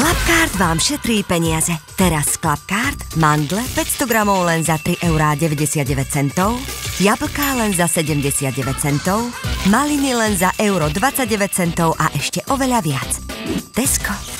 Klapkart vám šetrí peniaze. Teraz Klapkart mandle 500 gramov len za 3,99 eur, jablká len za 79 centov, maliny len za euro 29 centov a ešte oveľa viac. Tesco.